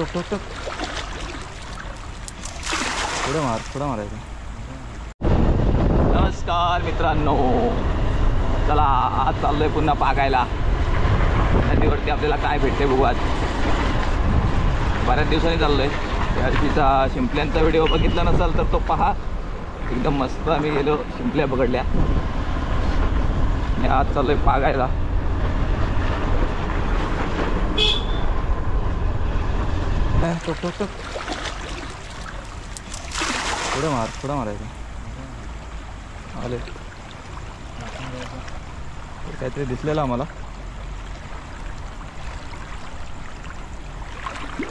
टोक टोक टोक. पुढे मार पुढे मारायचं. नमस्कार मित्रांनो. चला आज चाललोय पुन्हा पागायला. नदीवरती आपल्याला काय भेटते बघू आज. बऱ्याच दिवसांनी चाललोय. त्या शिंपल्यांचा व्हिडिओ बघितला नसाल तर तो पहा. एकदम मस्त आम्ही गेलो शिंपल्या पकडल्या. आणि आज चाललोय पागायला. काय टोक टोक टोक पुढे मार पुढे मारायचं आले काहीतरी दिसलेलं आम्हाला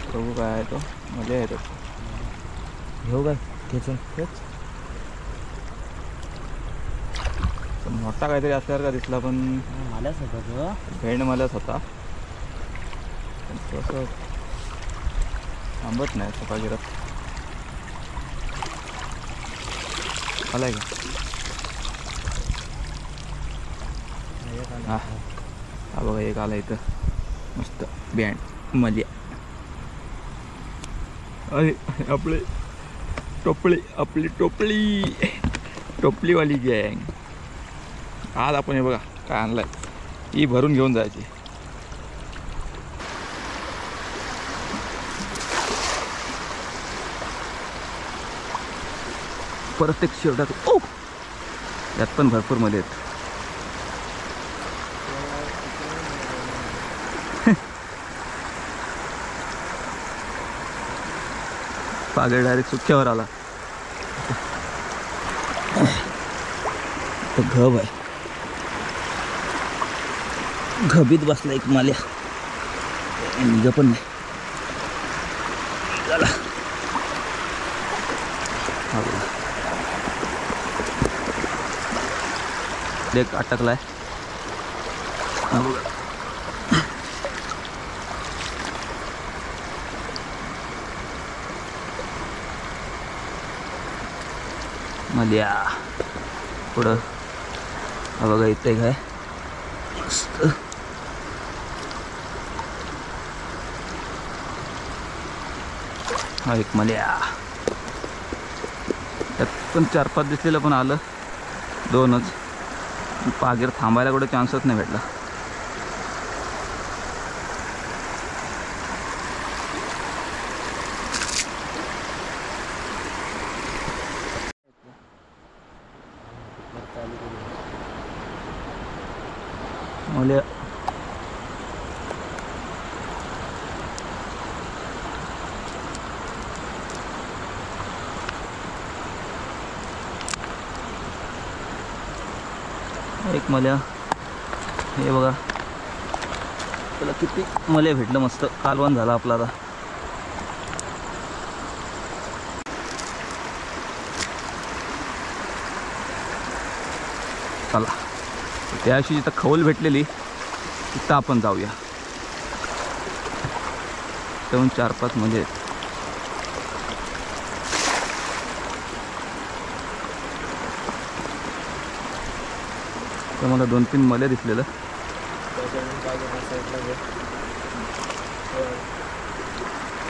बघू काय आहे तो मजा येतो घेऊ काय खेचून खेच पण मोठा काहीतरी असल्यासारखा दिसला पण मलाच होता भेंड मलाच होता तसं थांबत नाही सकाळ आलाय का? हा हा बघा एक आला इथं. मस्त बँड मजा अरे आपले टोपळी आपली टोपली. टोपलीवाली गँग आज आपण हे बघा काय आणलाय. ही भरून घेऊन जायची. परत एक शेवटात. ओ! यात पण भरपूरमध्ये आहेत पागल डायरेक्ट सुक्यावर आला. तो घब आहे. घबीत बसला एक माल्या. निघ पण नाही चला हा बघा. एक अटकलाय. आहे बघा. मल्या. पुढं. बघा इथे काय मस्त. हा एक मल्या. त्यात पण चार पाच दिसलेलं पण आलं. दोनच. पागीर थांबायला कुठे चान्सच नाही भेटला. मल्या एक मल्या. हे बघा. त्याला किती मल्या भेटलं मस्त. कालवण झालं आपला आता. चला. त्याशी जिथं खवल भेटलेली तिथं आपण जाऊया. दोन चार पाच म्हणजे तर मला दोन तीन मले दिसलेलं.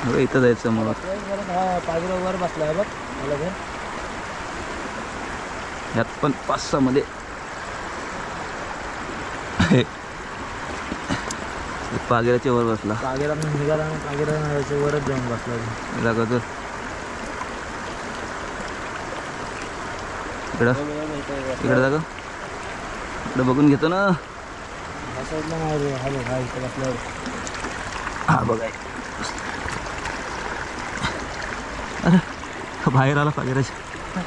अरे इथं जायचं मला. पागिर वर बसलाय बघ मला घर यात पण पाच सहा मध्ये पागेराच्या वर बसला. पागिरा निघाला आणि वरच जाऊन बसला इला का इकडं. इकडं जा इकडं बघून घेतो ना. हा बघाय अरे बाहेर आला पागेराच्या